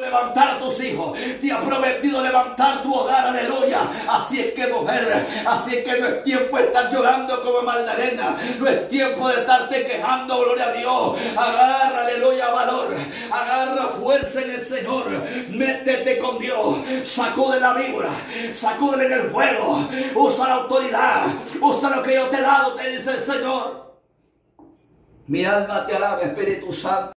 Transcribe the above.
levantar a tus hijos, te ha prometido levantar tu hogar, aleluya. Así es que mujer, así es que no es tiempo de estar llorando como Magdalena, no es tiempo de estarte quejando, gloria a Dios. Agarra, aleluya, valor, agarra fuerza en el Señor, métete con Dios, sacude la víbora, sacude en el fuego, usa la autoridad, usa lo que yo te he dado, te dice el Señor. Mi alma te alaba, Espíritu Santo.